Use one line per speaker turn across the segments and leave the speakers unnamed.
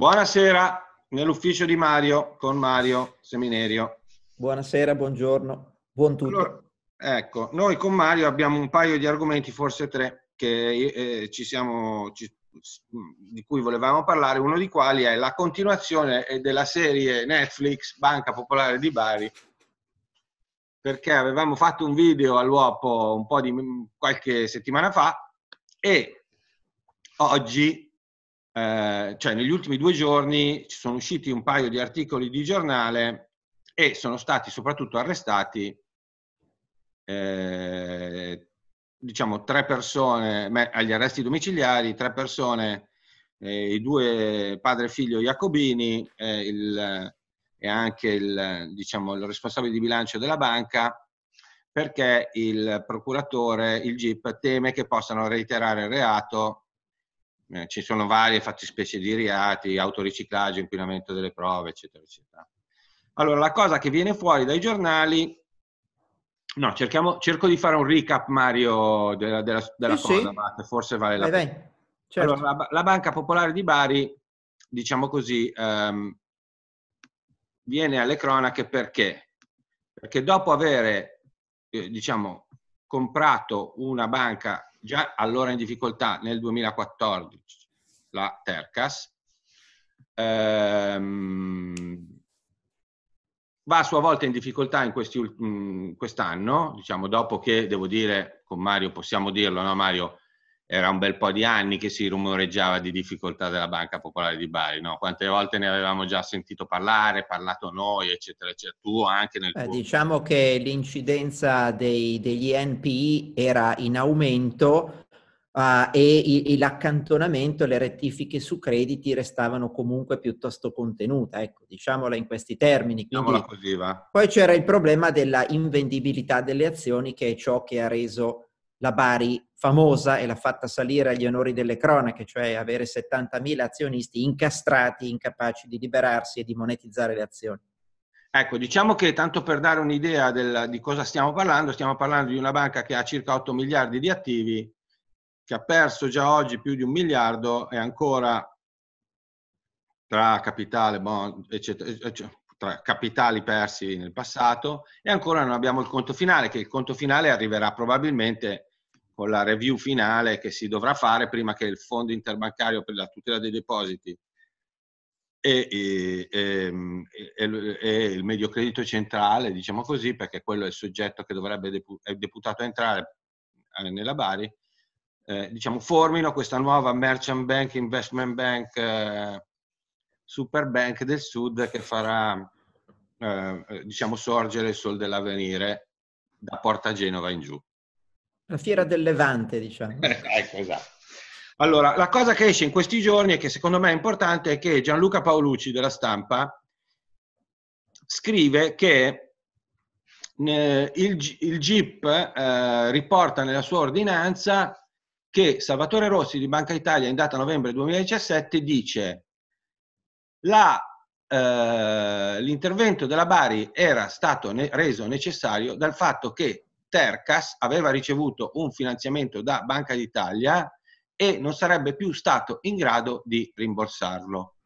Buonasera, nell'ufficio di Mario, con Mario Seminerio.
Buonasera, buongiorno, buon tutto.
Allora, ecco, noi con Mario abbiamo un paio di argomenti, forse tre, che eh, ci siamo, ci, di cui volevamo parlare, uno di quali è la continuazione della serie Netflix Banca Popolare di Bari, perché avevamo fatto un video all'uopo un po' di qualche settimana fa e oggi eh, cioè negli ultimi due giorni ci sono usciti un paio di articoli di giornale e sono stati soprattutto arrestati eh, diciamo tre persone agli arresti domiciliari, tre persone, eh, i due padre e figlio Jacobini eh, il, e anche il, diciamo, il responsabile di bilancio della banca perché il procuratore, il GIP, teme che possano reiterare il reato eh, ci sono varie fattispecie di reati, autoriciclaggio, inquinamento delle prove, eccetera, eccetera. Allora, la cosa che viene fuori dai giornali, no, cerchiamo, cerco di fare un recap, Mario, della, della, della sì, cosa, sì. che forse vale la pena. Certo. Allora, la, la, Banca Popolare di Bari, diciamo così, ehm, viene alle cronache perché? Perché dopo avere, eh, diciamo, comprato una banca già allora in difficoltà nel 2014 la Tercas, ehm, va a sua volta in difficoltà in questi, quest'anno, diciamo dopo che, devo dire, con Mario possiamo dirlo, no Mario? Era un bel po' di anni che si rumoreggiava di difficoltà della Banca Popolare di Bari, no? Quante volte ne avevamo già sentito parlare, parlato noi, eccetera, eccetera. Tu anche nel
eh, tuo... Diciamo che l'incidenza dei, degli NPI era in aumento uh, e, e l'accantonamento, le rettifiche su crediti restavano comunque piuttosto contenute, ecco, diciamola in questi termini. Quindi, così, va. Poi c'era il problema della invendibilità delle azioni, che è ciò che ha reso la Bari famosa e l'ha fatta salire agli onori delle cronache, cioè avere 70.000 azionisti incastrati, incapaci di liberarsi e di monetizzare le azioni.
Ecco, diciamo che tanto per dare un'idea del, di cosa stiamo parlando, stiamo parlando di una banca che ha circa 8 miliardi di attivi, che ha perso già oggi più di un miliardo e ancora tra capitale, bond, eccetera, eccetera, tra capitali persi nel passato e ancora non abbiamo il conto finale, che il conto finale arriverà probabilmente con la review finale che si dovrà fare prima che il fondo interbancario per la tutela dei depositi e, e, e, e il medio credito centrale, diciamo così, perché quello è il soggetto che dovrebbe depu- è deputato a entrare eh, nella Bari, eh, diciamo, formino questa nuova merchant bank, investment bank, eh, super bank del sud che farà eh, diciamo, sorgere il sol dell'avvenire da Porta Genova in giù.
La fiera del Levante, diciamo.
ecco, esatto. Allora, la cosa che esce in questi giorni e che secondo me è importante è che Gianluca Paolucci della stampa scrive che eh, il, il GIP eh, riporta nella sua ordinanza che Salvatore Rossi di Banca Italia in data novembre 2017 dice la, eh, l'intervento della Bari era stato ne- reso necessario dal fatto che Tercas aveva ricevuto un finanziamento da Banca d'Italia e non sarebbe più stato in grado di rimborsarlo.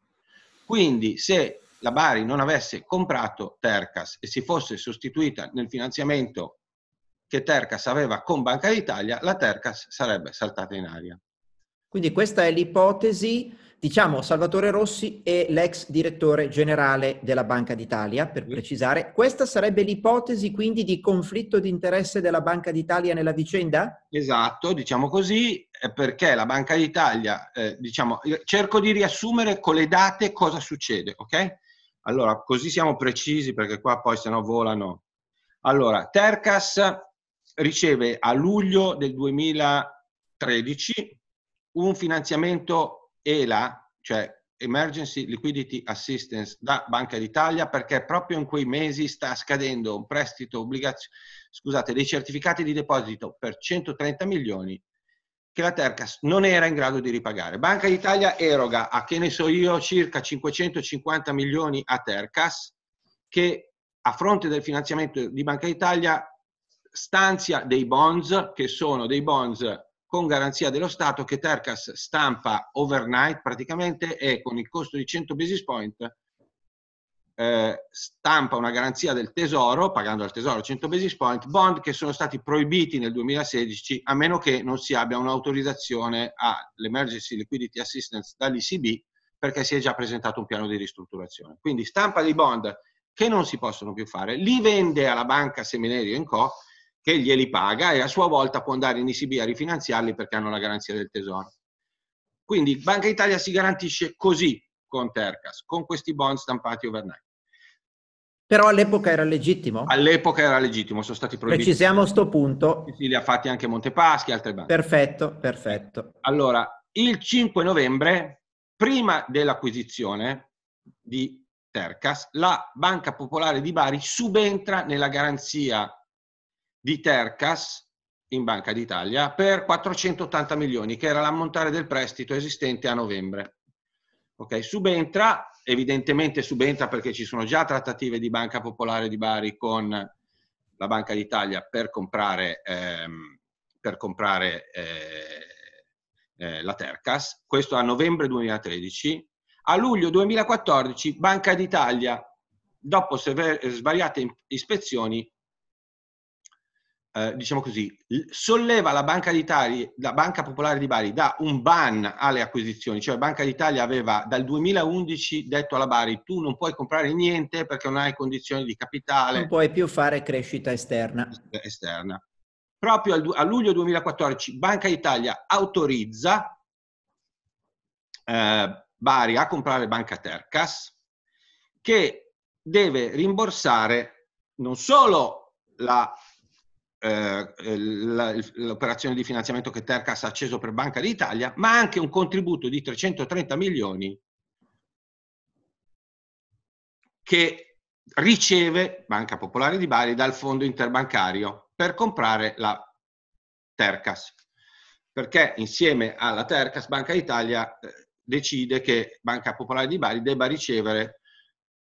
Quindi se la Bari non avesse comprato Tercas e si fosse sostituita nel finanziamento che Tercas aveva con Banca d'Italia, la Tercas sarebbe saltata in aria.
Quindi questa è l'ipotesi Diciamo Salvatore Rossi è l'ex direttore generale della Banca d'Italia, per precisare. Questa sarebbe l'ipotesi quindi di conflitto di interesse della Banca d'Italia nella vicenda?
Esatto, diciamo così, perché la Banca d'Italia, eh, diciamo, cerco di riassumere con le date cosa succede, ok? Allora, così siamo precisi perché qua poi se no volano. Allora, Tercas riceve a luglio del 2013 un finanziamento ELA, cioè Emergency Liquidity Assistance da Banca d'Italia, perché proprio in quei mesi sta scadendo un prestito obbligazio, scusate, dei certificati di deposito per 130 milioni che la Tercas non era in grado di ripagare. Banca d'Italia eroga a che ne so io circa 550 milioni a Tercas che a fronte del finanziamento di Banca d'Italia stanzia dei bonds che sono dei bonds con garanzia dello Stato che Tercas stampa overnight praticamente e con il costo di 100 basis point eh, stampa una garanzia del tesoro, pagando al tesoro 100 basis point, bond che sono stati proibiti nel 2016 a meno che non si abbia un'autorizzazione all'emergency liquidity assistance dall'ECB perché si è già presentato un piano di ristrutturazione. Quindi stampa dei bond che non si possono più fare, li vende alla banca Seminario Co che glieli paga e a sua volta può andare in ECB a rifinanziarli perché hanno la garanzia del tesoro. Quindi Banca Italia si garantisce così con Tercas, con questi bond stampati overnight.
Però all'epoca era legittimo?
All'epoca era legittimo, sono stati proibiti.
Precisiamo a sto punto.
Sì, li ha fatti anche Montepaschi e altre banche.
Perfetto, perfetto.
Allora, il 5 novembre, prima dell'acquisizione di Tercas, la Banca Popolare di Bari subentra nella garanzia di Tercas in Banca d'Italia per 480 milioni, che era l'ammontare del prestito esistente a novembre. Ok, subentra, evidentemente subentra perché ci sono già trattative di Banca Popolare di Bari con la Banca d'Italia per comprare, ehm, per comprare eh, eh, la Tercas, questo a novembre 2013. A luglio 2014 Banca d'Italia, dopo svariate ispezioni, eh, diciamo così, solleva la Banca d'Italia, la Banca Popolare di Bari da un ban alle acquisizioni, cioè Banca d'Italia aveva dal 2011 detto alla Bari tu non puoi comprare niente perché non hai condizioni di capitale.
Non puoi più fare crescita esterna.
esterna. Proprio a luglio 2014 Banca d'Italia autorizza eh, Bari a comprare Banca Tercas che deve rimborsare non solo la eh, l'operazione di finanziamento che Tercas ha acceso per Banca d'Italia, ma anche un contributo di 330 milioni che riceve Banca Popolare di Bari dal fondo interbancario per comprare la Tercas. Perché insieme alla Tercas Banca d'Italia eh, decide che Banca Popolare di Bari debba ricevere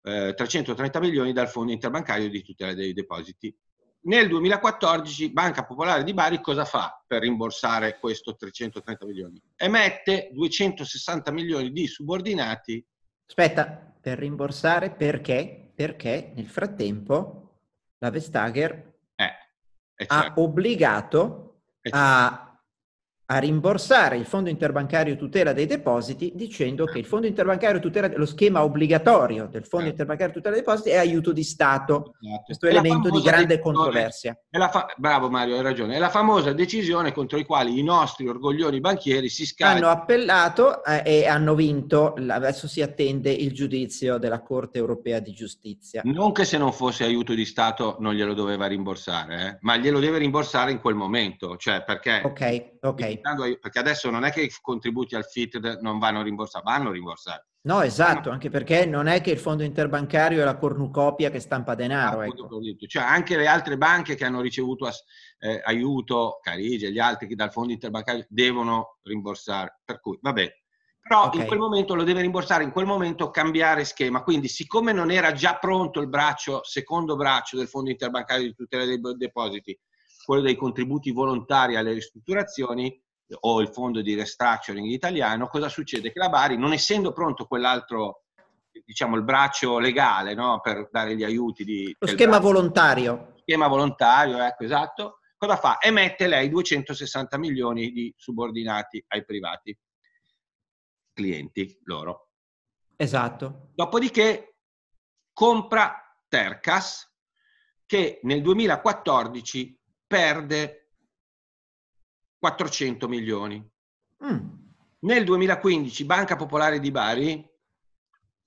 eh, 330 milioni dal fondo interbancario di tutela dei depositi nel 2014 Banca Popolare di Bari cosa fa per rimborsare questo 330 milioni? Emette 260 milioni di subordinati.
Aspetta, per rimborsare perché? Perché nel frattempo la Vestager eh, certo. ha obbligato certo. a a rimborsare il fondo interbancario tutela dei depositi dicendo che il fondo interbancario tutela, lo schema obbligatorio del fondo eh. interbancario tutela dei depositi è aiuto di Stato. Esatto. Questo è elemento di grande controversia.
Fa- bravo Mario, hai ragione. È la famosa decisione contro i quali i nostri orgoglioni banchieri si
scaricano. Hanno appellato eh, e hanno vinto. Adesso si attende il giudizio della Corte europea di giustizia.
Non che se non fosse aiuto di Stato non glielo doveva rimborsare, eh? ma glielo deve rimborsare in quel momento. Cioè perché...
Ok, ok
perché adesso non è che i contributi al FIT non vanno rimborsati, vanno rimborsati.
No, esatto, anche perché non è che il fondo interbancario è la cornucopia che stampa denaro. Ecco.
Cioè anche le altre banche che hanno ricevuto eh, aiuto, Carige e gli altri che dal fondo interbancario devono rimborsare. Per cui, vabbè, però okay. in quel momento lo deve rimborsare, in quel momento cambiare schema. Quindi, siccome non era già pronto il braccio, secondo braccio del Fondo Interbancario di tutela dei depositi, quello dei contributi volontari alle ristrutturazioni, o il fondo di restructuring italiano, cosa succede? Che la Bari, non essendo pronto quell'altro, diciamo, il braccio legale no? per dare gli aiuti di...
Lo schema braccio, volontario.
Schema volontario, ecco, esatto. Cosa fa? Emette lei 260 milioni di subordinati ai privati, clienti loro.
Esatto.
Dopodiché compra Tercas che nel 2014 perde 400 milioni. Mm. Nel 2015 Banca Popolare di Bari,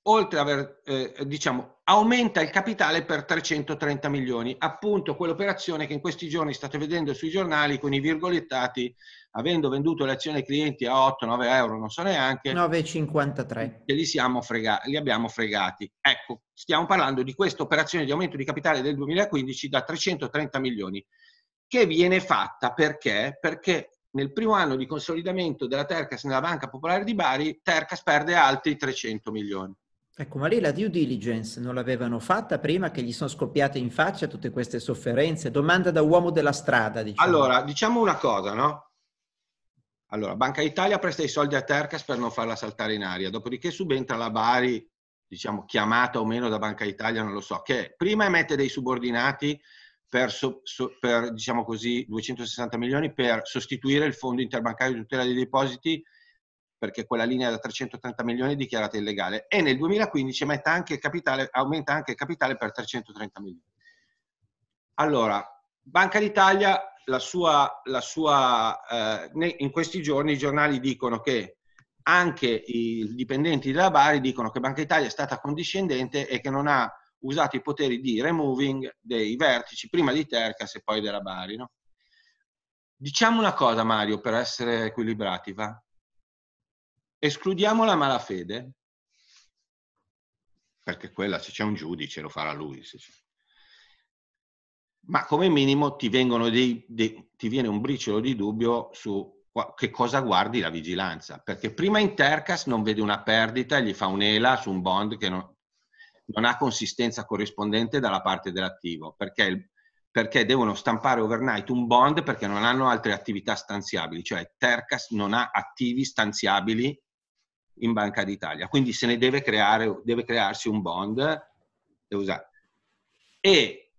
oltre ad aver, eh, diciamo, aumenta il capitale per 330 milioni, appunto quell'operazione che in questi giorni state vedendo sui giornali con i virgolettati, avendo venduto le azioni ai clienti a 8-9 euro, non so neanche.
9,53.
Che li, siamo frega- li abbiamo fregati. Ecco, stiamo parlando di questa operazione di aumento di capitale del 2015 da 330 milioni che viene fatta perché? Perché nel primo anno di consolidamento della Tercas nella Banca Popolare di Bari, Tercas perde altri 300 milioni.
Ecco, ma lì la due diligence non l'avevano fatta prima che gli sono scoppiate in faccia tutte queste sofferenze? Domanda da uomo della strada,
diciamo. Allora, diciamo una cosa, no? Allora, Banca d'Italia presta i soldi a Tercas per non farla saltare in aria, dopodiché subentra la Bari, diciamo chiamata o meno da Banca d'Italia, non lo so, che prima emette dei subordinati per, so, so, per diciamo così, 260 milioni per sostituire il fondo interbancario di tutela dei depositi perché quella linea da 330 milioni è dichiarata illegale e nel 2015 anche capitale, aumenta anche il capitale per 330 milioni. Allora, Banca d'Italia, la sua, la sua, eh, in questi giorni i giornali dicono che anche i dipendenti della Bari dicono che Banca d'Italia è stata condiscendente e che non ha usato i poteri di removing dei vertici prima di Tercas e poi della Bari. No? Diciamo una cosa Mario per essere equilibrati, va? Escludiamo la malafede, perché quella se c'è un giudice lo farà lui. Ma come minimo ti, dei, dei, ti viene un briciolo di dubbio su che cosa guardi la vigilanza, perché prima Intercas non vede una perdita, gli fa un'ela su un bond che non, non ha consistenza corrispondente dalla parte dell'attivo, perché, perché, devono stampare overnight un bond perché non hanno altre attività stanziabili, cioè Tercas non ha attivi stanziabili in Banca d'Italia, quindi se ne deve creare, deve crearsi un bond e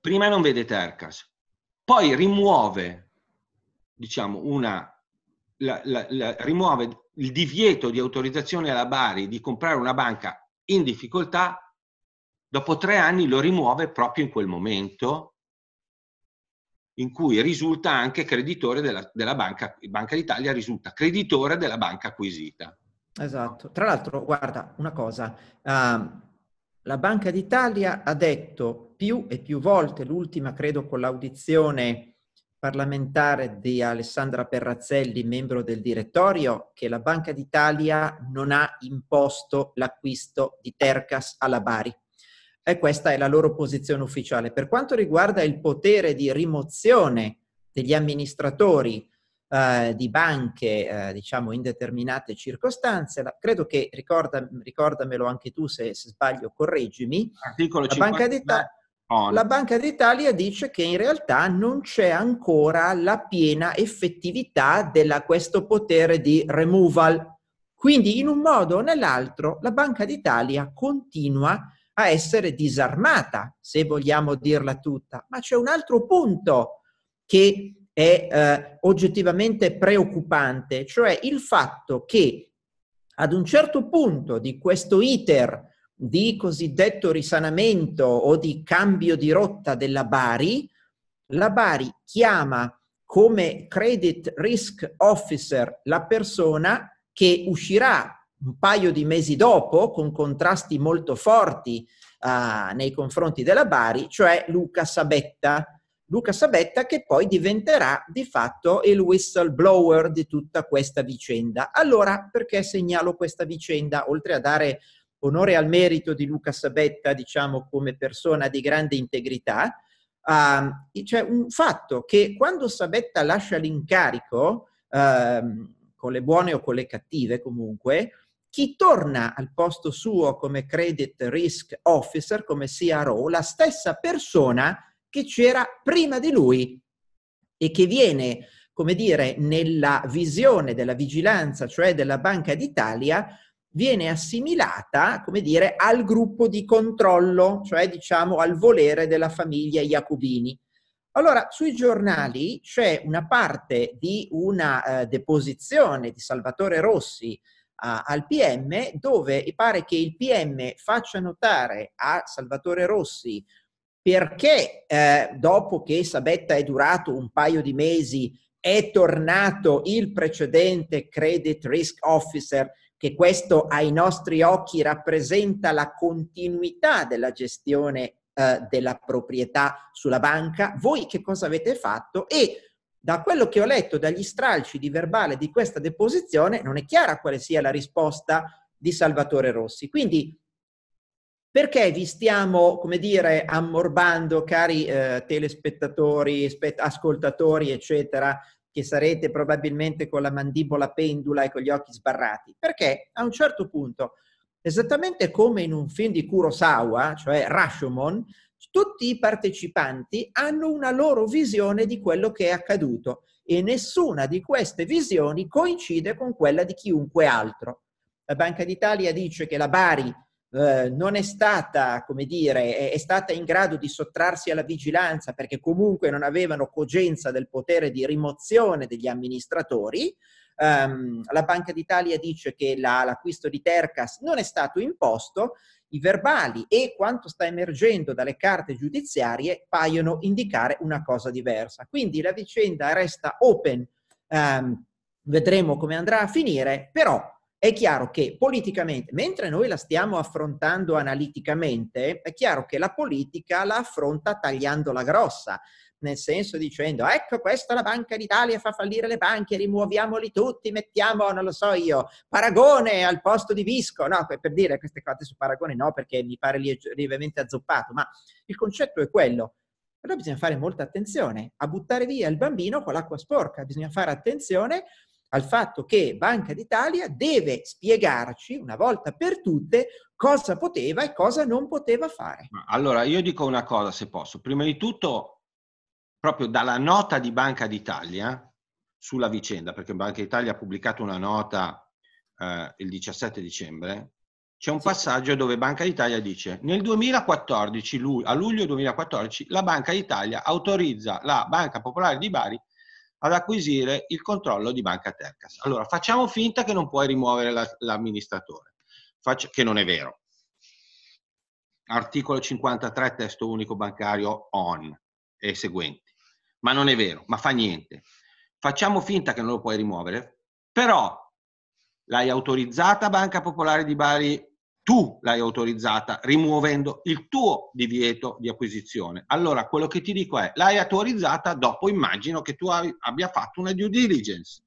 prima non vede Tercas, poi rimuove, diciamo, una, la, la, la, rimuove il divieto di autorizzazione alla Bari di comprare una banca in difficoltà, dopo tre anni lo rimuove proprio in quel momento in cui risulta anche creditore della, della banca, Banca d'Italia risulta creditore della banca acquisita.
Esatto. Tra l'altro, guarda, una cosa, uh, la Banca d'Italia ha detto più e più volte, l'ultima credo con l'audizione parlamentare di Alessandra Perrazzelli, membro del direttorio, che la Banca d'Italia non ha imposto l'acquisto di Tercas alla Bari. E questa è la loro posizione ufficiale. Per quanto riguarda il potere di rimozione degli amministratori eh, di banche, eh, diciamo, in determinate circostanze, la, credo che, ricorda, ricordamelo anche tu se, se sbaglio, correggimi,
Articolo
la Banca d'Italia La Banca d'Italia dice che in realtà non c'è ancora la piena effettività di questo potere di removal. Quindi in un modo o nell'altro la Banca d'Italia continua a essere disarmata, se vogliamo dirla tutta. Ma c'è un altro punto che è eh, oggettivamente preoccupante, cioè il fatto che ad un certo punto di questo iter di cosiddetto risanamento o di cambio di rotta della Bari, la Bari chiama come credit risk officer la persona che uscirà un paio di mesi dopo con contrasti molto forti uh, nei confronti della Bari, cioè Luca Sabetta. Luca Sabetta che poi diventerà di fatto il whistleblower di tutta questa vicenda. Allora, perché segnalo questa vicenda? Oltre a dare onore al merito di Luca Sabetta, diciamo come persona di grande integrità, uh, c'è un fatto che quando Sabetta lascia l'incarico, uh, con le buone o con le cattive comunque, chi torna al posto suo come credit risk officer, come CRO, la stessa persona che c'era prima di lui e che viene, come dire, nella visione della vigilanza, cioè della Banca d'Italia, viene assimilata, come dire, al gruppo di controllo, cioè diciamo al volere della famiglia Jacobini. Allora, sui giornali c'è una parte di una eh, deposizione di Salvatore Rossi a, al PM dove pare che il PM faccia notare a Salvatore Rossi perché eh, dopo che Sabetta è durato un paio di mesi è tornato il precedente credit risk officer che questo ai nostri occhi rappresenta la continuità della gestione eh, della proprietà sulla banca, voi che cosa avete fatto? E da quello che ho letto dagli stralci di verbale di questa deposizione non è chiara quale sia la risposta di Salvatore Rossi. Quindi perché vi stiamo, come dire, ammorbando, cari eh, telespettatori, ascoltatori, eccetera, che sarete probabilmente con la mandibola pendula e con gli occhi sbarrati, perché a un certo punto, esattamente come in un film di Kurosawa, cioè Rashomon, tutti i partecipanti hanno una loro visione di quello che è accaduto e nessuna di queste visioni coincide con quella di chiunque altro. La Banca d'Italia dice che la Bari eh, non è stata, come dire, è, è, stata in grado di sottrarsi alla vigilanza perché comunque non avevano cogenza del potere di rimozione degli amministratori. Um, la Banca d'Italia dice che la, l'acquisto di Tercas non è stato imposto, i verbali e quanto sta emergendo dalle carte giudiziarie paiono indicare una cosa diversa. Quindi la vicenda resta open, um, vedremo come andrà a finire, però è chiaro che politicamente, mentre noi la stiamo affrontando analiticamente, è chiaro che la politica la affronta tagliando la grossa, nel senso dicendo ecco questa la Banca d'Italia fa fallire le banche, rimuoviamoli tutti, mettiamo, non lo so io, Paragone al posto di Visco, no, per dire queste cose su Paragone no, perché mi pare lievemente azzoppato, ma il concetto è quello. Però bisogna fare molta attenzione a buttare via il bambino con l'acqua sporca, bisogna fare attenzione al fatto che Banca d'Italia deve spiegarci una volta per tutte cosa poteva e cosa non poteva fare.
Allora, io dico una cosa se posso. Prima di tutto, proprio dalla nota di Banca d'Italia sulla vicenda, perché Banca d'Italia ha pubblicato una nota eh, il 17 dicembre, c'è un sì. passaggio dove Banca d'Italia dice nel 2014, a luglio 2014, la Banca d'Italia autorizza la Banca Popolare di Bari ad acquisire il controllo di Banca Tercas. Allora, facciamo finta che non puoi rimuovere la, l'amministratore, Faccio, che non è vero. Articolo 53, testo unico bancario on e seguenti. Ma non è vero, ma fa niente. Facciamo finta che non lo puoi rimuovere, però l'hai autorizzata Banca Popolare di Bari tu l'hai autorizzata rimuovendo il tuo divieto di acquisizione. Allora, quello che ti dico è, l'hai autorizzata dopo immagino che tu abbia fatto una due diligence.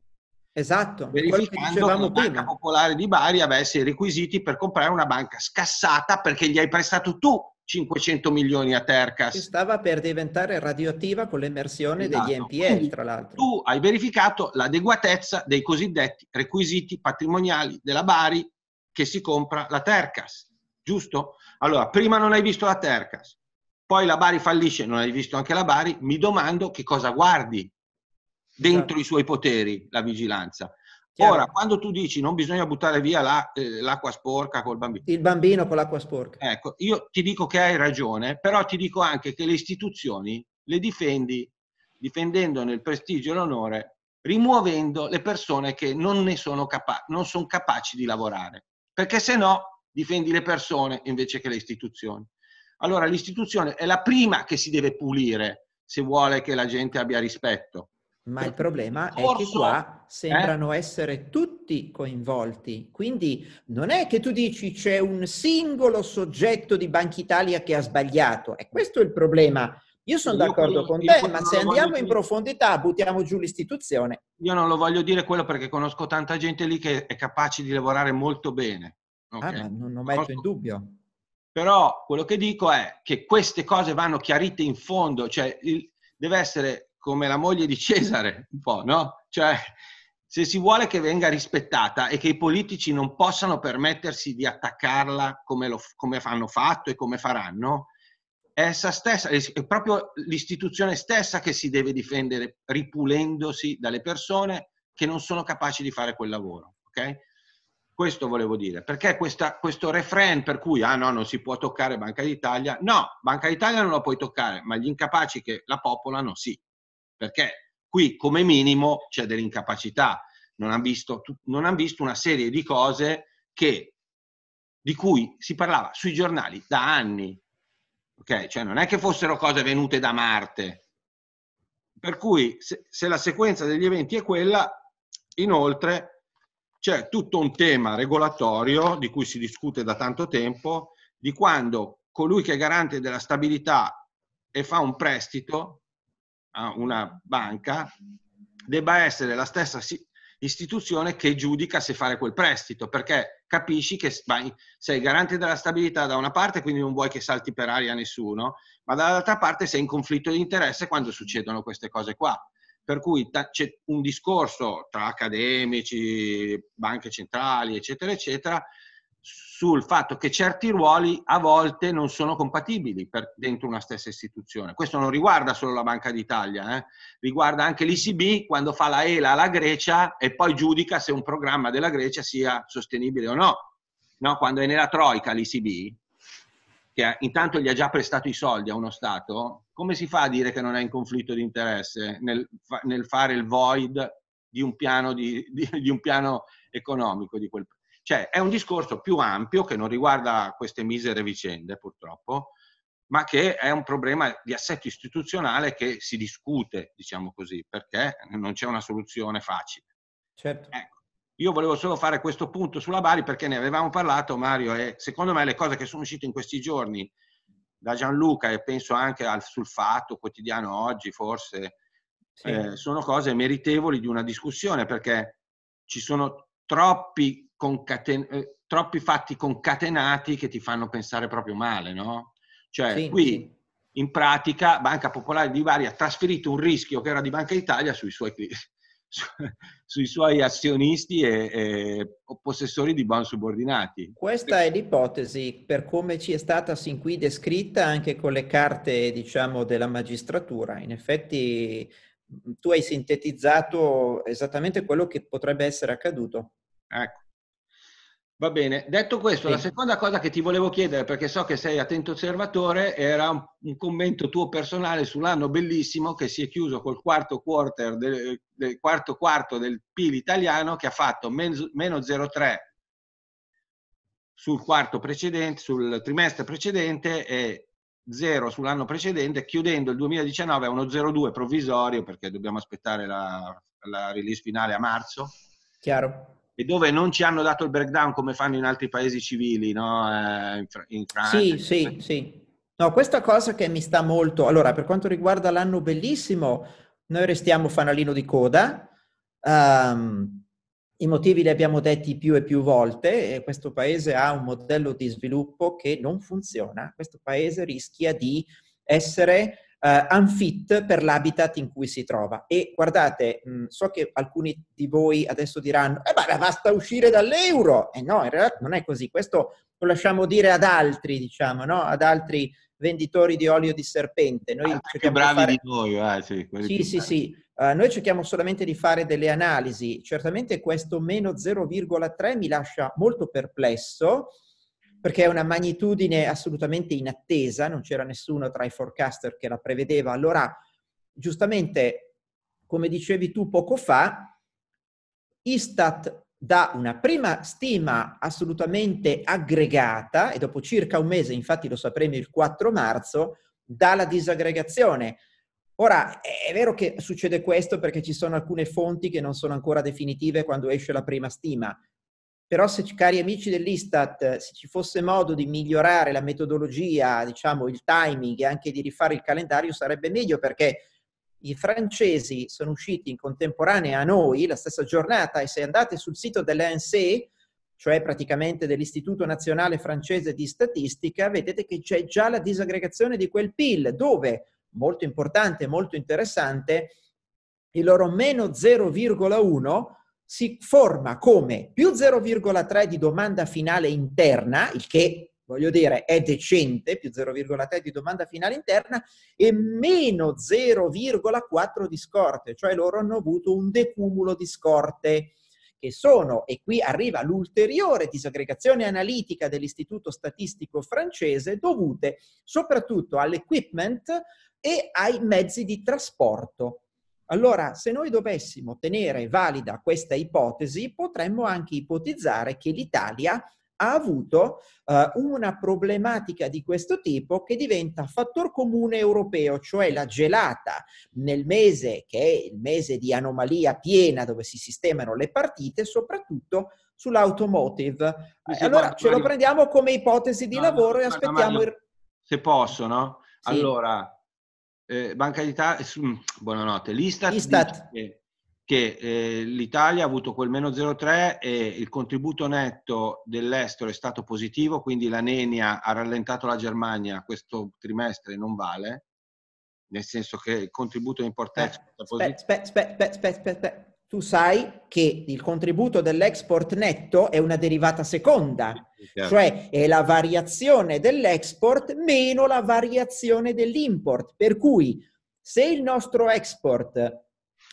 Esatto,
verificando che, che la Banca Popolare di Bari avesse i requisiti per comprare una banca scassata perché gli hai prestato tu 500 milioni a Tercas. Che
stava per diventare radioattiva con l'emersione esatto. degli NPL, Quindi, tra l'altro.
Tu hai verificato l'adeguatezza dei cosiddetti requisiti patrimoniali della Bari che si compra la Tercas, giusto? Allora, prima non hai visto la Tercas, poi la Bari fallisce, non hai visto anche la Bari, mi domando che cosa guardi dentro esatto. i suoi poteri, la vigilanza. Chiaro. Ora, quando tu dici non bisogna buttare via la, eh, l'acqua sporca col bambino.
Il bambino con l'acqua sporca.
Ecco, io ti dico che hai ragione, però ti dico anche che le istituzioni le difendi difendendo il prestigio e l'onore, rimuovendo le persone che non ne sono, capa- non sono capaci di lavorare perché se no difendi le persone invece che le istituzioni. Allora l'istituzione è la prima che si deve pulire se vuole che la gente abbia rispetto.
Ma il problema è che qua sembrano eh? essere tutti coinvolti, quindi non è che tu dici c'è un singolo soggetto di Banca Italia che ha sbagliato, e questo è il problema. Io sono d'accordo con te, ma se andiamo in profondità buttiamo giù l'istituzione.
Io non lo voglio dire quello perché conosco tanta gente lì che è capace di lavorare molto bene.
Okay? Ah, non, non metto in dubbio.
Però quello che dico è che queste cose vanno chiarite in fondo, cioè il, deve essere come la moglie di Cesare, un po', no? Cioè, se si vuole che venga rispettata e che i politici non possano permettersi di attaccarla come, lo, come hanno fatto e come faranno, essa stessa, è proprio l'istituzione stessa che si deve difendere ripulendosi dalle persone che non sono capaci di fare quel lavoro. Okay? Questo volevo dire. Perché questa, questo refrain per cui ah no, non si può toccare Banca d'Italia? No, Banca d'Italia non la puoi toccare, ma gli incapaci che la popolano sì. Perché qui come minimo c'è dell'incapacità. Non hanno visto, non han visto una serie di cose che, di cui si parlava sui giornali da anni, ok? Cioè non è che fossero cose venute da Marte. Per cui se, se la sequenza degli eventi è quella, inoltre c'è tutto un tema regolatorio di cui si discute da tanto tempo, di quando colui che è garante della stabilità e fa un prestito a una banca debba essere la stessa istituzione che giudica se fare quel prestito, perché capisci che sei garante della stabilità da una parte, quindi non vuoi che salti per aria nessuno, ma dall'altra parte sei in conflitto di interesse quando succedono queste cose qua. Per cui c'è un discorso tra accademici, banche centrali, eccetera, eccetera, sul fatto che certi ruoli a volte non sono compatibili per, dentro una stessa istituzione. Questo non riguarda solo la Banca d'Italia, eh? riguarda anche l'ICB quando fa la ELA alla Grecia e poi giudica se un programma della Grecia sia sostenibile o no. no? Quando è nella Troica l'ICB, che intanto gli ha già prestato i soldi a uno Stato, come si fa a dire che non è in conflitto di interesse nel, nel fare il void di un piano, di, di, di un piano economico di quel paese? Cioè è un discorso più ampio che non riguarda queste misere vicende purtroppo, ma che è un problema di assetto istituzionale che si discute, diciamo così, perché non c'è una soluzione facile. Certo. Ecco, io volevo solo fare questo punto sulla Bari perché ne avevamo parlato, Mario, e secondo me le cose che sono uscite in questi giorni da Gianluca e penso anche al, sul fatto quotidiano oggi, forse, sì. eh, sono cose meritevoli di una discussione perché ci sono troppi concaten- eh, troppi fatti concatenati che ti fanno pensare proprio male, no? Cioè, sì, qui sì. in pratica Banca Popolare di Bari ha trasferito un rischio che era di Banca Italia sui suoi, su, sui suoi azionisti e, e, possessori di bond subordinati.
Questa è l'ipotesi per come ci è stata sin qui descritta anche con le carte, diciamo, della magistratura. In effetti tu hai sintetizzato esattamente quello che potrebbe essere accaduto.
Ecco. Va bene, detto questo, sì. la seconda cosa che ti volevo chiedere, perché so che sei attento osservatore, era un, un, commento tuo personale sull'anno bellissimo che si è chiuso col quarto quarter del, del quarto quarto del PIL italiano che ha fatto meno, meno 0,3 sul quarto precedente, sul trimestre precedente e 0 sull'anno precedente, chiudendo il 2019 a uno 0,2 provvisorio perché dobbiamo aspettare la, la release finale a marzo.
Chiaro
e dove non ci hanno dato il breakdown come fanno in altri paesi civili, no? eh, in, Francia.
Sì, sì, sì. No, questa cosa che mi sta molto... Allora, per quanto riguarda l'anno bellissimo, noi restiamo fanalino di coda. Um, I motivi li abbiamo detti più e più volte. E questo paese ha un modello di sviluppo che non funziona. Questo paese rischia di essere uh, unfit per l'habitat in cui si trova. E guardate, mh, so che alcuni di voi adesso diranno, eh beh, basta uscire dall'euro. E no, in realtà non è così. Questo lo lasciamo dire ad altri, diciamo, no? ad altri venditori di olio di serpente.
Noi ah, più bravi di, fare... di noi, eh, sì.
Sì, sì, sì. Uh, noi cerchiamo solamente di fare delle analisi. Certamente questo meno 0,3 mi lascia molto perplesso perché è una magnitudine assolutamente inattesa, non c'era nessuno tra i forecaster che la prevedeva. Allora, giustamente, come dicevi tu poco fa, Istat dà una prima stima assolutamente aggregata e dopo circa un mese, infatti lo sapremo il 4 marzo, dà la disaggregazione. Ora, è vero che succede questo perché ci sono alcune fonti che non sono ancora definitive quando esce la prima stima, però se, cari amici dell'Istat, se ci fosse modo di migliorare la metodologia, diciamo il timing e anche di rifare il calendario sarebbe meglio perché i francesi sono usciti in contemporanea a noi la stessa giornata e se andate sul sito dell'ANSE, cioè praticamente dell'Istituto Nazionale Francese di Statistica, vedete che c'è già la disaggregazione di quel PIL, dove, molto importante, molto interessante, il loro meno 0,1 si forma come più 0,3 di domanda finale interna, il che voglio dire è decente, più 0,3 di domanda finale interna, e meno 0,4 di scorte, cioè loro hanno avuto un decumulo di scorte che sono, e qui arriva l'ulteriore disaggregazione analitica dell'Istituto Statistico francese, dovute soprattutto all'equipment e ai mezzi di trasporto. Allora, se noi dovessimo tenere valida questa ipotesi, potremmo anche ipotizzare che l'Italia ha avuto uh, una problematica di questo tipo che diventa fattor comune europeo, cioè la gelata nel mese che è il mese di anomalia piena dove si sistemano le partite, soprattutto sull'automotive. Sì, allora Mario, ce lo prendiamo come ipotesi di no, lavoro no, e aspettiamo Mario, il...
Se posso, no? Sì. Allora, eh, Banca d'Italia, buonanotte, l'Istat, Istat. dice che eh, l'Italia ha avuto quel meno 0,3 e il contributo netto dell'estero è stato positivo, quindi la Nenia ha rallentato la Germania questo trimestre non vale, nel senso che il contributo
eh, è positivo. Aspetta, aspetta, aspetta, aspetta, tu sai che il contributo dell'export netto è una derivata seconda, cioè è la variazione dell'export meno la variazione dell'import. Per cui se il nostro export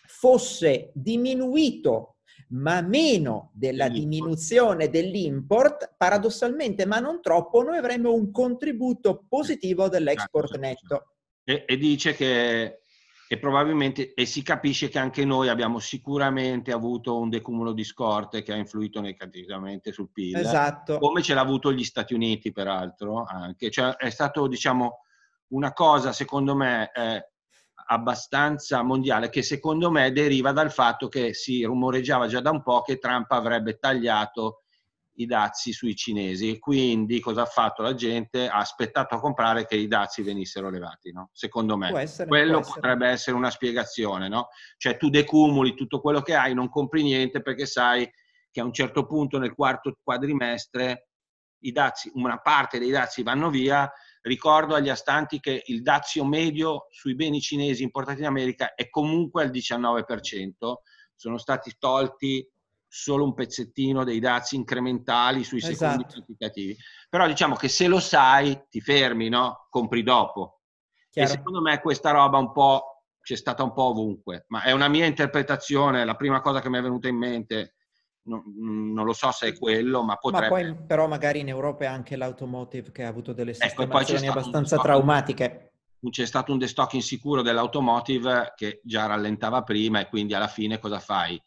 fosse diminuito ma meno della diminuzione dell'import, paradossalmente, ma non troppo, noi avremmo un contributo positivo dell'export certo, certo, netto.
E, e dice che e probabilmente e si capisce che anche noi abbiamo sicuramente avuto un decumulo di scorte che ha influito negativamente sul PIL.
Esatto.
Come ce l'ha avuto gli Stati Uniti, peraltro, anche. Cioè, è stato, diciamo, una cosa, secondo me, eh, abbastanza mondiale, che secondo me deriva dal fatto che si rumoreggiava già da un po' che Trump avrebbe tagliato i dazi sui cinesi. Quindi cosa ha fatto la gente? Ha aspettato a comprare che i dazi venissero levati, no? Secondo me.
Essere,
quello potrebbe essere una spiegazione, no? Cioè tu decumuli tutto quello che hai, non compri niente perché sai che a un certo punto nel quarto quadrimestre i dazi, una parte dei dazi vanno via. Ricordo agli astanti che il dazio medio sui beni cinesi importati in America è comunque al 19%. Sono stati tolti solo un pezzettino dei dazi incrementali sui secondi esatto. significativi. Però diciamo che se lo sai, ti fermi, no? Compri dopo. Chiaro. E secondo me questa roba un po' c'è stata un po' ovunque, ma è una mia interpretazione, la prima cosa che mi è venuta in mente, non, non lo so se è quello, ma potrebbe...
Ma poi però magari in Europa è anche l'automotive che ha avuto delle sistemazioni ecco, abbastanza traumatiche.
C'è stato un destock insicuro dell'automotive che già rallentava prima e quindi alla fine cosa fai?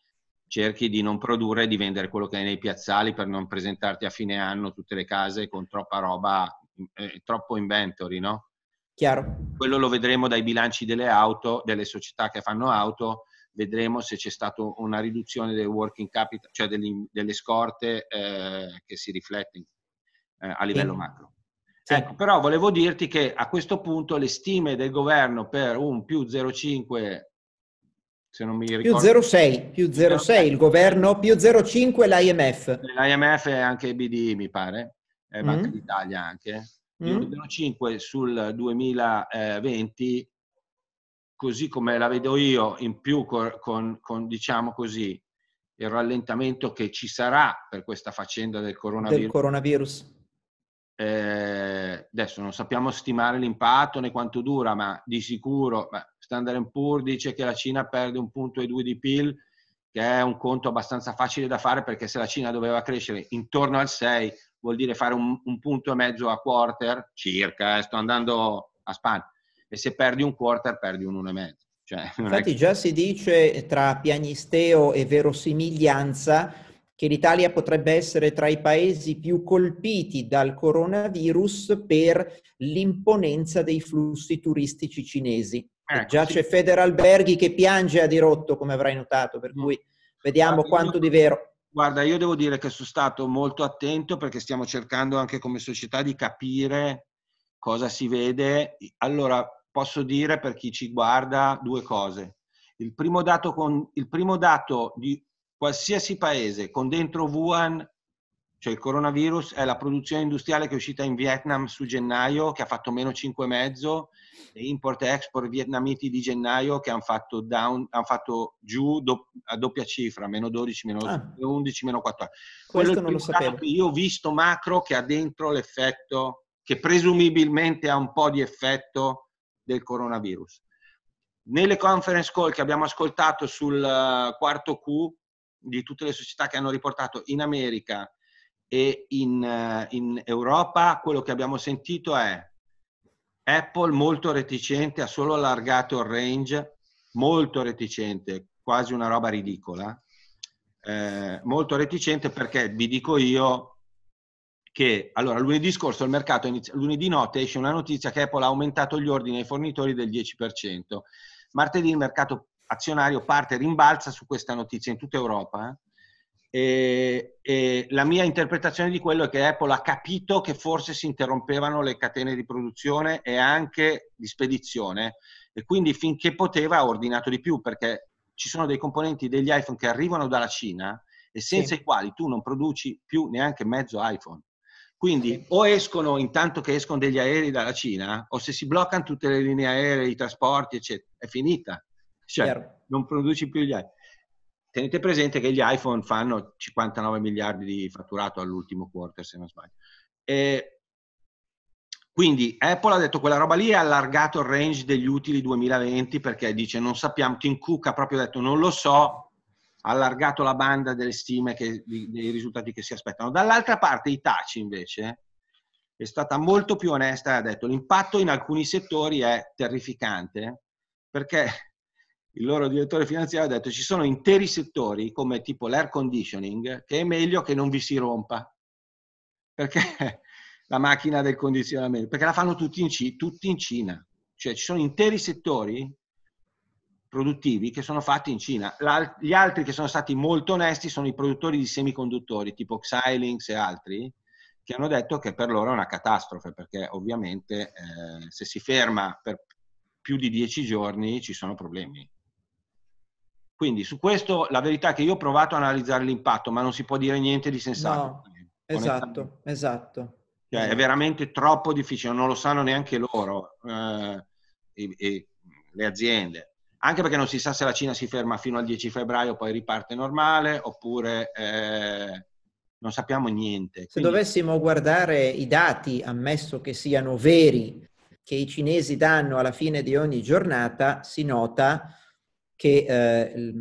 Cerchi di non produrre e di vendere quello che hai nei piazzali per non presentarti a fine anno tutte le case con troppa roba, eh, troppo inventory, no?
Chiaro.
Quello lo vedremo dai bilanci delle auto, delle società che fanno auto, vedremo se c'è stata una riduzione del working capital, cioè delle, delle scorte eh, che si riflette eh, a livello sì. macro. Sì. Ecco, però volevo dirti che a questo punto le stime del governo per un più 0,5 se non mi ricordo.
Più 0,6, più 0,6 il governo, più 0,5 l'IMF.
L'IMF è anche BDI, mi pare, è Banca mm. d'Italia anche. Più mm. 0,5 sul 2020, così come la vedo io, in più con, con, con, diciamo così, il rallentamento che ci sarà per questa faccenda del coronavirus.
Del coronavirus.
Eh, adesso non sappiamo stimare l'impatto né quanto dura, ma di sicuro beh, Standard Poor's dice che la Cina perde un punto e due di PIL, che è un conto abbastanza facile da fare perché se la Cina doveva crescere intorno al 6 vuol dire fare un, un punto e mezzo a quarter, circa, eh, sto andando a span, e se perdi un quarter perdi un 1,5. Cioè,
Infatti che... già si dice tra piagnisteo e verosimiglianza che l'Italia potrebbe essere tra i paesi più colpiti dal coronavirus per l'imponenza dei flussi turistici cinesi. Ecco, già sì. c'è Federalberghi che piange a dirotto, come avrai notato, per mm. cui vediamo guarda, quanto io, di vero.
Guarda, io devo dire che sono stato molto attento perché stiamo cercando anche come società di capire cosa si vede. Allora, posso dire per chi ci guarda due cose. Il primo dato, con, il primo dato di qualsiasi paese con dentro Wuhan cioè il coronavirus è la produzione industriale che è uscita in Vietnam su gennaio, che ha fatto meno 5,5, e import e export vietnamiti di gennaio che hanno fatto, down, hanno fatto giù do, a doppia cifra, meno 12, meno ah. 11, meno 14.
Quello Questo non lo sapevo.
Io ho visto macro che ha dentro l'effetto, che presumibilmente ha un po' di effetto del coronavirus. Nelle conference call che abbiamo ascoltato sul uh, quarto Q di tutte le società che hanno riportato in America e in, eh, in Europa quello che abbiamo sentito è Apple molto reticente, ha solo allargato il range, molto reticente, quasi una roba ridicola, eh, molto reticente perché vi dico io che allora lunedì scorso il mercato inizia, lunedì notte esce una notizia che Apple ha aumentato gli ordini ai fornitori del 10%. Martedì il mercato azionario parte rimbalza su questa notizia in tutta Europa. Eh? E, e, la mia interpretazione di quello è che Apple ha capito che forse si interrompevano le catene di produzione e anche di spedizione e quindi finché poteva ha ordinato di più perché ci sono dei componenti degli iPhone che arrivano dalla Cina e senza sì. i quali tu non produci più neanche mezzo iPhone. Quindi sì. o escono intanto che escono degli aerei dalla Cina o se si bloccano tutte le linee aeree, i trasporti, eccetera, è finita. Cioè, Chiaro. non produci più gli iPhone. tenete presente che gli iPhone fanno 59 miliardi di fatturato all'ultimo quarter, se non sbaglio. E quindi Apple ha detto quella roba lì ha allargato il range degli utili 2020 perché dice non sappiamo, Tim Cook ha proprio detto non lo so, ha allargato la banda delle stime che, dei risultati che si aspettano. Dall'altra parte Itachi invece è stata molto più onesta e ha detto l'impatto in alcuni settori è terrificante perché il loro direttore finanziario ha detto ci sono interi settori come tipo l'air conditioning che è meglio che non vi si rompa. Perché la macchina del condizionamento perché la fanno tutti in, tutti in Cina. Cioè ci sono interi settori produttivi che sono fatti in Cina. La, gli altri che sono stati molto onesti sono i produttori di semiconduttori tipo Xilinx e altri che hanno detto che per loro è una catastrofe perché ovviamente eh, se si ferma per più di dieci giorni ci sono problemi quindi su questo la verità è che io ho provato a analizzare l'impatto, ma non si può dire niente di sensato. No,
esatto, esatto.
Cioè,
esatto.
È veramente troppo difficile, non lo sanno neanche loro, eh, e, e le aziende. Anche perché non si sa se la Cina si ferma fino al 10 febbraio, poi riparte normale, oppure eh, non sappiamo niente.
Se Quindi... dovessimo guardare i dati, ammesso che siano veri, che i cinesi danno alla fine di ogni giornata, si nota che eh,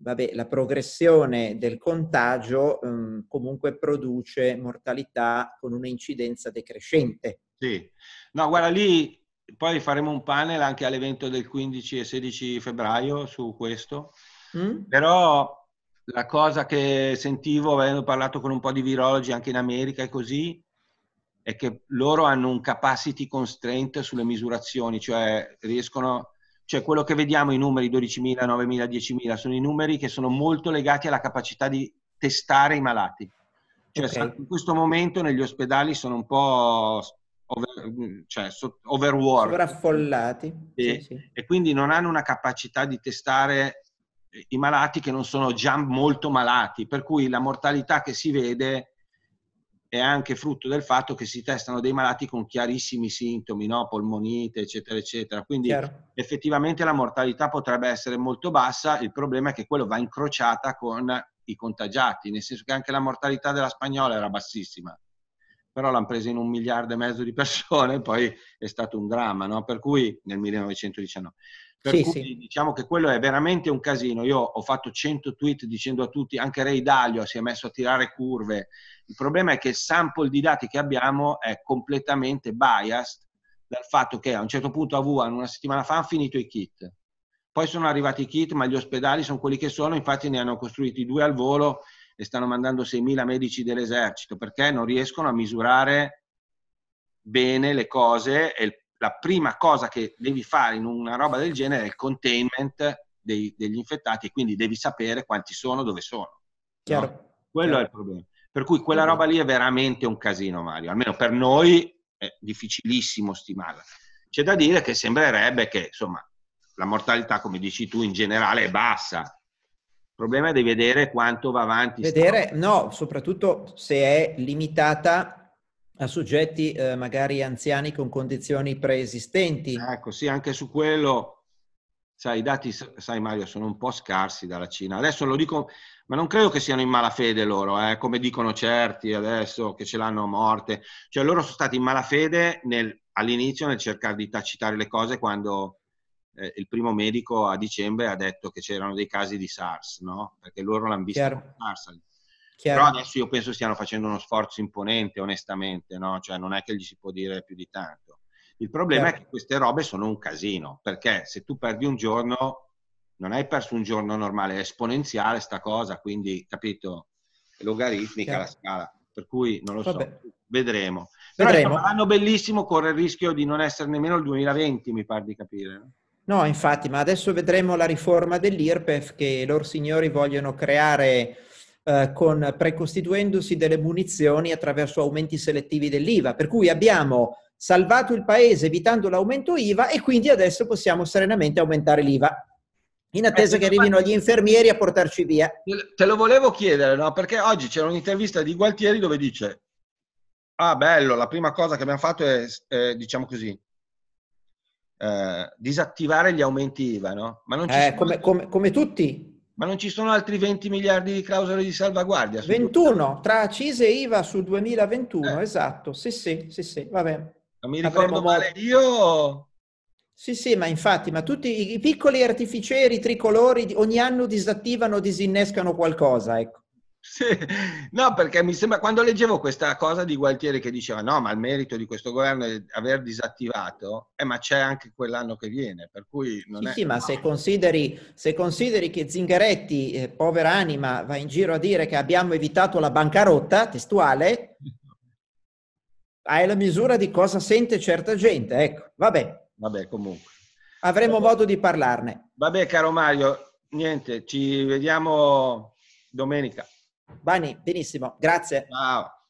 vabbè, la progressione del contagio eh, comunque produce mortalità con un'incidenza decrescente.
Sì, no, guarda lì poi faremo un panel anche all'evento del 15 e 16 febbraio su questo, mm? però la cosa che sentivo avendo parlato con un po' di virologi anche in America e così è che loro hanno un capacity constraint sulle misurazioni, cioè riescono cioè quello che vediamo i numeri 12.000, 9.000, 10.000 sono i numeri che sono molto legati alla capacità di testare i malati. Cioè okay. in questo momento negli ospedali sono un po' over, cioè, overworked.
Sovraffollati.
E, sì, sì. e quindi non hanno una capacità di testare i malati che non sono già molto malati, per cui la mortalità che si vede è anche frutto del fatto che si testano dei malati con chiarissimi sintomi, no? polmonite, eccetera, eccetera. Quindi Chiaro. effettivamente la mortalità potrebbe essere molto bassa, il problema è che quello va incrociata con i contagiati, nel senso che anche la mortalità della spagnola era bassissima, però l'hanno presa in un miliardo e mezzo di persone, poi è stato un dramma, no? per cui nel 1919. Per sì, cui sì. diciamo che quello è veramente un casino. Io ho fatto 100 tweet dicendo a tutti, anche Ray Dalio si è messo a tirare curve. Il problema è che il sample di dati che abbiamo è completamente biased dal fatto che a un certo punto a Wuhan una settimana fa hanno finito i kit. Poi sono arrivati i kit, ma gli ospedali sono quelli che sono, infatti ne hanno costruiti due al volo e stanno mandando 6.000 medici dell'esercito perché non riescono a misurare bene le cose e il la prima cosa che devi fare in una roba del genere è il containment dei, degli infettati e quindi devi sapere quanti sono, dove sono.
Chiaro. No?
Quello
Chiaro.
è il problema. Per cui quella roba lì è veramente un casino, Mario. Almeno per noi è difficilissimo stimarla. C'è da dire che sembrerebbe che, insomma, la mortalità, come dici tu, in generale è bassa. Il problema è di vedere quanto va avanti.
Vedere, sta... no, soprattutto se è limitata a soggetti eh, magari anziani con condizioni preesistenti.
Ecco, sì, anche su quello, sai, i dati, sai Mario, sono un po' scarsi dalla Cina. Adesso lo dico, ma non credo che siano in malafede loro, eh, come dicono certi adesso che ce l'hanno a morte. Cioè loro sono stati in malafede nel, all'inizio nel cercare di tacitare le cose quando eh, il primo medico a dicembre ha detto che c'erano dei casi di SARS, no? Perché loro l'hanno visto SARS Chiaro. Però adesso io penso stiano facendo uno sforzo imponente, onestamente, no? Cioè non è che gli si può dire più di tanto. Il problema Chiaro. è che queste robe sono un casino, perché se tu perdi un giorno, non hai perso un giorno normale, è esponenziale sta cosa, quindi, capito? È logaritmica Chiaro. la scala, per cui non lo Vabbè. so, vedremo. Però vedremo. l'anno bellissimo corre il rischio di non essere nemmeno il 2020, mi pare di capire. No?
No, infatti, ma adesso vedremo la riforma dell'IRPEF che loro signori vogliono creare eh, con, precostituendosi delle munizioni attraverso aumenti selettivi dell'IVA. Per cui abbiamo salvato il paese evitando l'aumento IVA e quindi adesso possiamo serenamente aumentare l'IVA in attesa eh, che arrivino gli infermieri a portarci via.
Te lo volevo chiedere, no? Perché oggi c'era un'intervista di Gualtieri dove dice ah bello, la prima cosa che abbiamo fatto è, eh, diciamo così, eh, disattivare gli aumenti IVA, no?
Ma non ci eh, come, come, come tutti,
Ma non ci sono altri 20 miliardi di clausole di salvaguardia?
21, tra accise e IVA sul 2021, eh. esatto. Sì, sì, sì, sì, va bene.
Non mi ricordo Avremo male io...
Sì, sì, ma infatti, ma tutti i piccoli artificieri tricolori ogni anno disattivano, disinnescano qualcosa, ecco.
Sì. No, perché mi sembra quando leggevo questa cosa di Gualtieri che diceva no, ma il merito di questo governo è aver disattivato, eh, ma c'è anche quell'anno che viene, per cui non
sì,
è...
Sì, ma se consideri, se consideri che Zingaretti, eh, povera anima, va in giro a dire che abbiamo evitato la bancarotta, testuale, hai la misura di cosa sente certa gente, ecco, vabbè.
Vabbè, comunque.
Avremo vabbè. modo di parlarne.
Vabbè, caro Mario, niente, ci vediamo domenica.
Bani, benissimo, grazie.
Ciao.